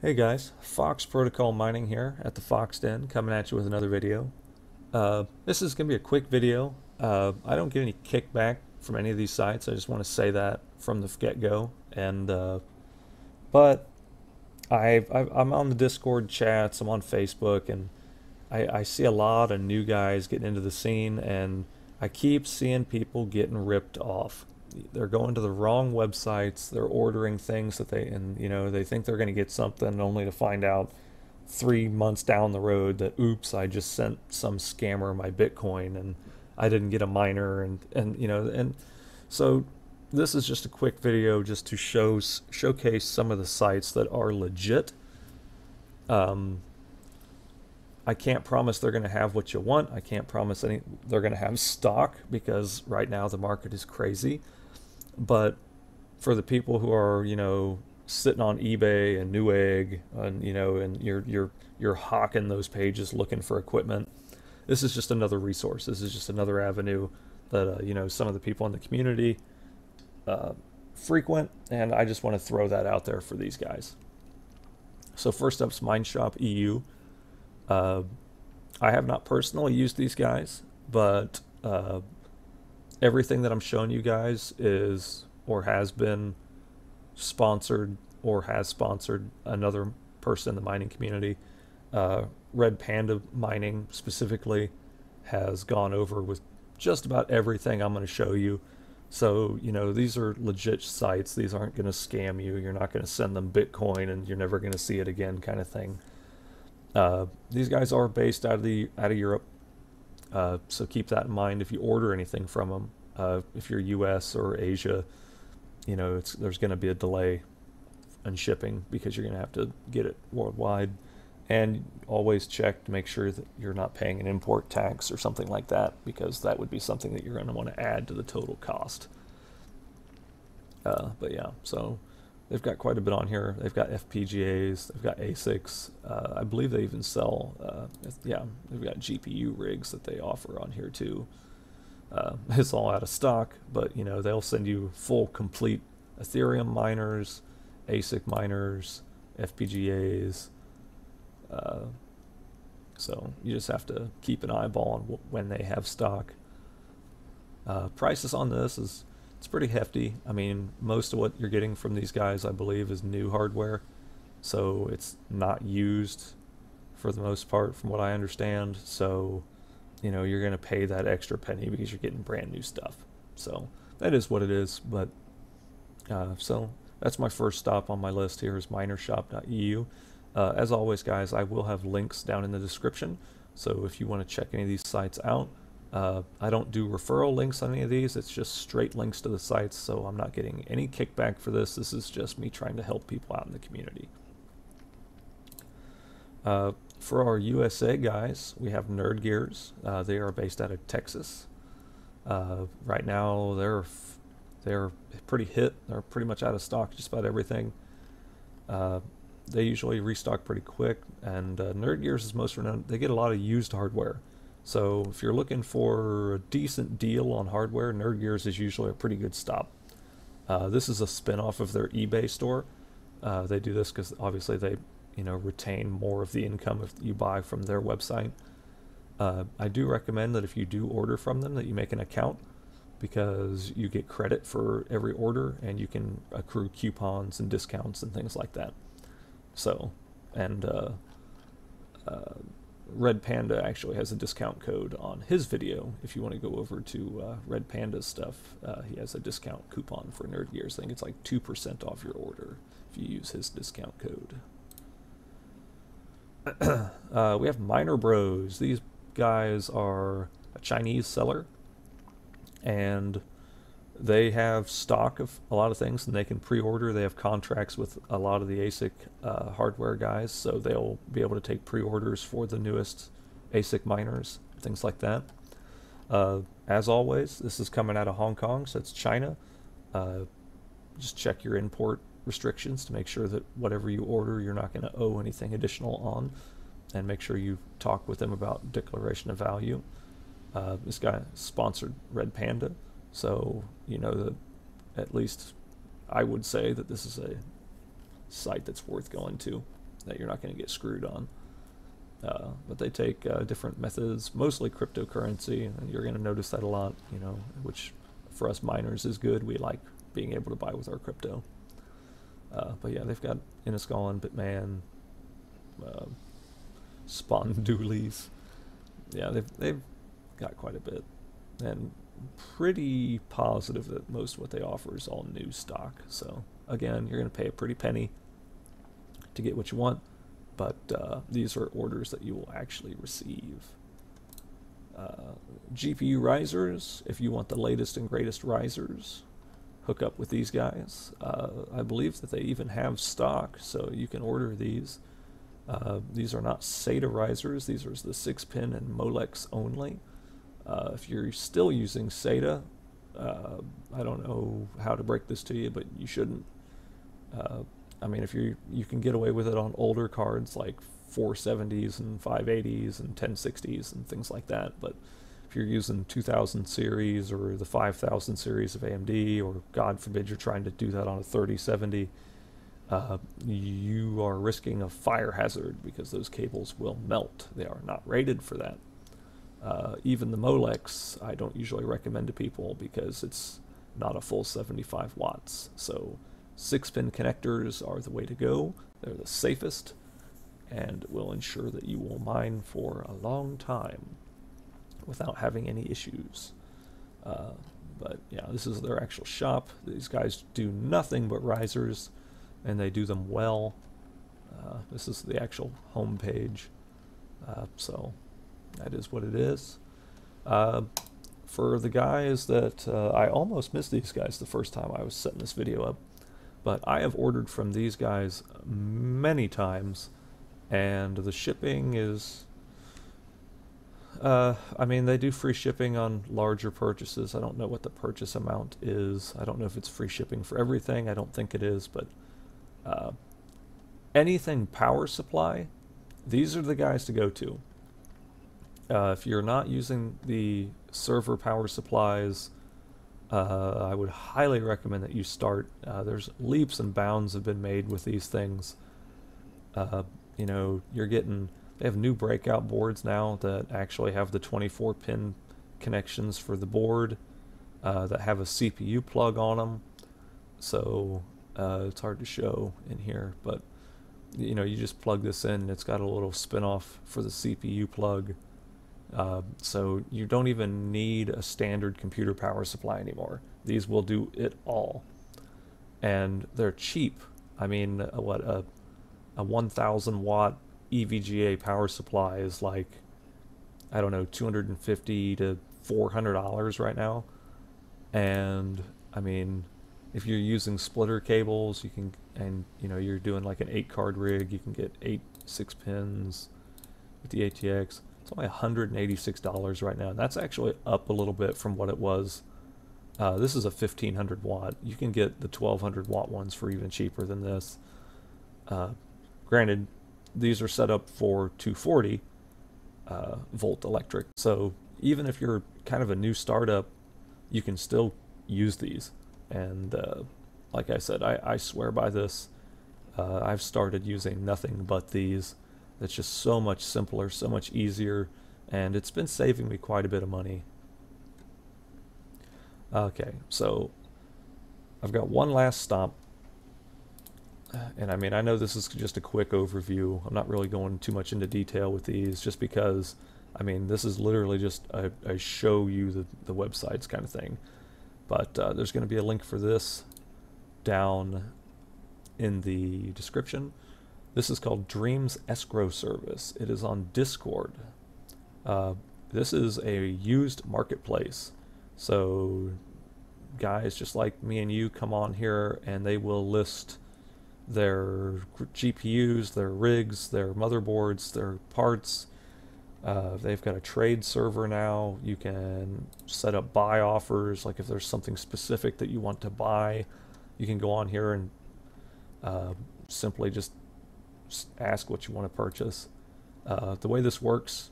Hey guys, Fox Protocol Mining here at the Fox Den, coming at you with another video. Uh, this is going to be a quick video. Uh, I don't get any kickback from any of these sites. I just want to say that from the get-go. And uh, but I, I'm on the Discord chats. I'm on Facebook, and I, I see a lot of new guys getting into the scene, and I keep seeing people getting ripped off they're going to the wrong websites they're ordering things that they and you know they think they're going to get something only to find out three months down the road that oops i just sent some scammer my bitcoin and i didn't get a miner and and you know and so this is just a quick video just to show showcase some of the sites that are legit um, I can't promise they're going to have what you want. I can't promise any they're going to have stock because right now the market is crazy. But for the people who are, you know, sitting on eBay and Newegg and you know, and you're you're you're hawking those pages looking for equipment, this is just another resource. This is just another avenue that uh, you know some of the people in the community uh, frequent, and I just want to throw that out there for these guys. So first up's MineShop EU. Uh, I have not personally used these guys, but uh, everything that I'm showing you guys is or has been sponsored or has sponsored another person in the mining community. Uh, Red Panda Mining specifically has gone over with just about everything I'm going to show you. So, you know, these are legit sites. These aren't going to scam you. You're not going to send them Bitcoin and you're never going to see it again kind of thing. Uh, these guys are based out of the out of Europe. Uh, so keep that in mind if you order anything from them. Uh, if you're U.S. or Asia, you know there's going to be a delay in shipping because you're going to have to get it worldwide. And always check to make sure that you're not paying an import tax or something like that because that would be something that you're going to want to add to the total cost. Uh, but yeah, so they've got quite a bit on here. They've got FPGAs, they've got ASICs. Uh, I believe they even sell, uh, yeah, they've got GPU rigs that they offer on here too. Uh, it's all out of stock, but you know they'll send you full, complete Ethereum miners, ASIC miners, FPGAs. Uh, so you just have to keep an eyeball on when they have stock. Uh, prices on this is it's pretty hefty. I mean, most of what you're getting from these guys, I believe, is new hardware. So it's not used for the most part, from what I understand. So, you know, you're going to pay that extra penny because you're getting brand new stuff. So that is what it is. But uh, so that's my first stop on my list here is minershop.eu. Uh, as always, guys, I will have links down in the description. So if you want to check any of these sites out, uh, I don't do referral links on any of these. It's just straight links to the sites, so I'm not getting any kickback for this. This is just me trying to help people out in the community. Uh, for our USA guys, we have Nerd Gearz. Uh, they are based out of Texas. Uh, right now, they're they're pretty hit. They're pretty much out of stock, just about everything. Uh, they usually restock pretty quick, and uh, Nerd Gearz is most renowned. They get a lot of used hardware. So if you're looking for a decent deal on hardware, Nerd Gearz is usually a pretty good stop. Uh, this is a spin-off of their eBay store. Uh, they do this because obviously they, you know, retain more of the income if you buy from their website. Uh, I do recommend that if you do order from them, that you make an account because you get credit for every order and you can accrue coupons and discounts and things like that. So, and uh, uh, Red Panda actually has a discount code on his video. If you want to go over to uh, Red Panda's stuff, uh, he has a discount coupon for Nerd Gearz. I think it's like 2% off your order if you use his discount code. uh, we have Miner Bros. These guys are a Chinese seller, and they have stock of a lot of things and they can pre-order. They have contracts with a lot of the asic uh, hardware guys so they'll be able to take pre-orders for the newest asic miners things like that. Uh, as always this is coming out of hong kong so it's china. Uh, just check your import restrictions to make sure that whatever you order you're not going to owe anything additional on and make sure you talk with them about declaration of value. Uh, this guy sponsored red panda so, you know, that at least I would say that this is a site that's worth going to. that you're not going to get screwed on. Uh, but they take uh, different methods, mostly cryptocurrency, and you're going to notice that a lot, you know, which for us miners is good. We like being able to buy with our crypto. Uh, but yeah, they've got Innosilicon, Bitmain, uh, Spawn Yeah, they've, they've got quite a bit. And pretty positive that most of what they offer is all new stock. So again, you're going to pay a pretty penny to get what you want but uh, these are orders that you will actually receive. Uh, GPU risers, if you want the latest and greatest risers, hook up with these guys. Uh, I believe that they even have stock, so you can order these. Uh, these are not SATA risers, these are the 6 pin and Molex only. Uh, if you're still using SATA, uh, I don't know how to break this to you, but you shouldn't. I mean, if you you can get away with it on older cards like 470s and 580s and 1060s and things like that, but if you're using 2000 series or the 5000 series of AMD, or God forbid you're trying to do that on a 3070, uh, you are risking a fire hazard because those cables will melt. They are not rated for that. Uh, even the Molex, I don't usually recommend to people because it's not a full 75 watts. So Six pin connectors are the way to go. They're the safest and will ensure that you will mine for a long time without having any issues. Uh, but yeah, this is their actual shop. These guys do nothing but risers and they do them well. Uh, this is the actual home page. Uh, so that is what it is. Uh, for the guys that uh, I almost missed these guys the first time I was setting this video up. But I have ordered from these guys many times, and the shipping is. Uh, I mean, they do free shipping on larger purchases. I don't know what the purchase amount is. I don't know if it's free shipping for everything. I don't think it is, but uh, anything power supply, these are the guys to go to. Uh, if you're not using the server power supplies, uh, I would highly recommend that you start. Uh, there's leaps and bounds have been made with these things. Uh, you know, you're getting, they have new breakout boards now that actually have the 24 pin connections for the board uh, that have a CPU plug on them. So uh, it's hard to show in here, but you know, you just plug this in and it's got a little spin off for the CPU plug. Uh, so you don't even need a standard computer power supply anymore. These will do it all. And they're cheap. I mean, uh, what, a, a 1000 watt EVGA power supply is like, I don't know, 250 to $400 right now. And I mean, if you're using splitter cables, you can, and you know, you're doing like an eight card rig, you can get eight, six pins with the ATX it's only $186 right now. And that's actually up a little bit from what it was. Uh, this is a 1500 watt. You can get the 1200 watt ones for even cheaper than this. Uh, granted, these are set up for 240 uh, volt electric. So even if you're kind of a new startup, you can still use these. And uh, like I said, I, I swear by this. Uh, I've started using nothing but these that's just so much simpler, so much easier, and it's been saving me quite a bit of money. Okay, so I've got one last stop. And I mean, I know this is just a quick overview. I'm not really going too much into detail with these just because, I mean, this is literally just a, a show you the, the websites kind of thing. But uh, there's going to be a link for this down in the description. This is called Dreams Escrow Service. It is on Discord. Uh, this is a used marketplace. So guys just like me and you come on here and they will list their GPUs, their rigs, their motherboards, their parts. Uh, they've got a trade server now. You can set up buy offers. Like if there's something specific that you want to buy, you can go on here and uh, simply just ask what you want to purchase. Uh, the way this works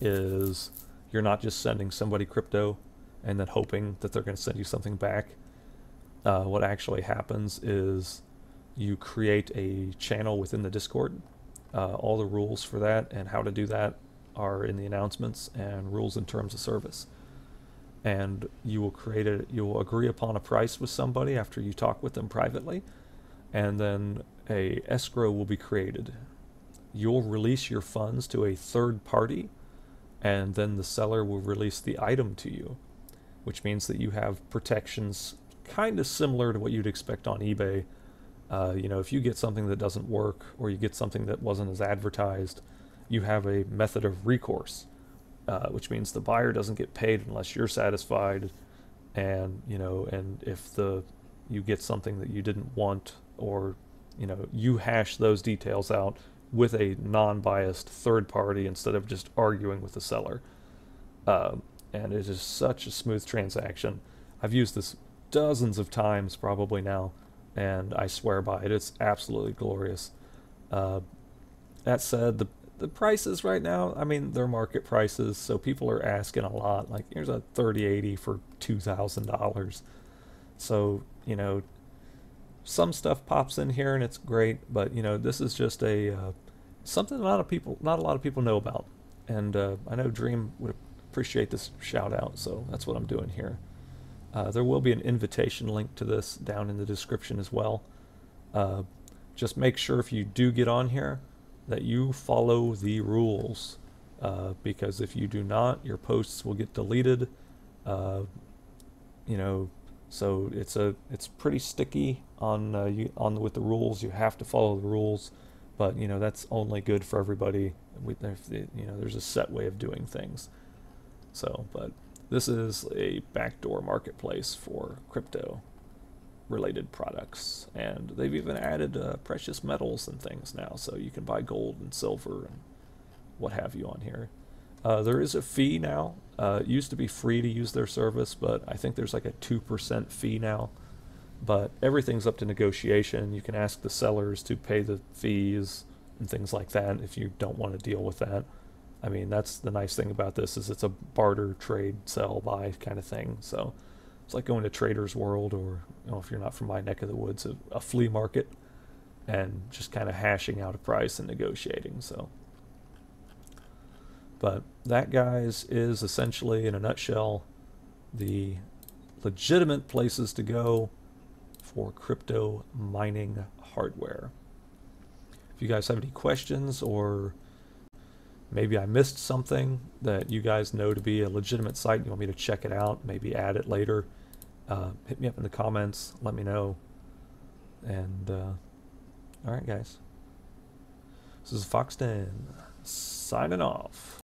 is you're not just sending somebody crypto and then hoping that they're going to send you something back. Uh, what actually happens is you create a channel within the Discord. Uh, all the rules for that and how to do that are in the announcements and rules and terms of service. And you will create a, you will agree upon a price with somebody after you talk with them privately, and then a escrow will be created. You'll release your funds to a third party, and then the seller will release the item to you, which means that you have protections kind of similar to what you'd expect on eBay. Uh, you know, if you get something that doesn't work or you get something that wasn't as advertised, you have a method of recourse, uh, which means the buyer doesn't get paid unless you're satisfied, and you know, and if the you get something that you didn't want or you know you hash those details out with a non-biased third party instead of just arguing with the seller. Uh, and it is such a smooth transaction. I've used this dozens of times probably now, and I swear by it. It's absolutely glorious. Uh, that said, the the prices right now, I mean, they're market prices, so people are asking a lot. Like, here's a 3080 for $2,000. So, you know, some stuff pops in here and it's great, but, you know, this is just a uh, something a lot of people, not a lot of people know about. And uh, I know Dream would appreciate this shout out, so that's what I'm doing here. Uh, there will be an invitation link to this down in the description as well. Uh, just make sure if you do get on here, that you follow the rules uh, because if you do not, your posts will get deleted. Uh, you know, so it's a it's pretty sticky on uh, you on with the rules. You have to follow the rules, but you know that's only good for everybody. We, you know, there's a set way of doing things. So, but this is a backdoor marketplace for crypto related products. And they've even added uh, precious metals and things now, so you can buy gold and silver and what have you on here. Uh, there is a fee now. Uh, used to be free to use their service, but I think there's like a 2% fee now. But everything's up to negotiation. You can ask the sellers to pay the fees and things like that if you don't want to deal with that. I mean, that's the nice thing about this is it's a barter, trade, sell, buy kind of thing. So it's like going to Trader's World or, you know, if you're not from my neck of the woods, a, a flea market and just kind of hashing out a price and negotiating. So, but that, guys, is essentially, in a nutshell, the legitimate places to go for crypto mining hardware. If you guys have any questions or maybe I missed something that you guys know to be a legitimate site, and you want me to check it out, maybe add it later, uh, hit me up in the comments, let me know. And, uh, alright guys. This is Foxden, signing off.